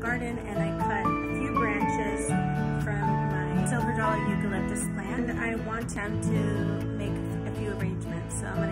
garden and I cut a few branches from my silver dollar eucalyptus plant. I want them to make a few arrangements. So I'm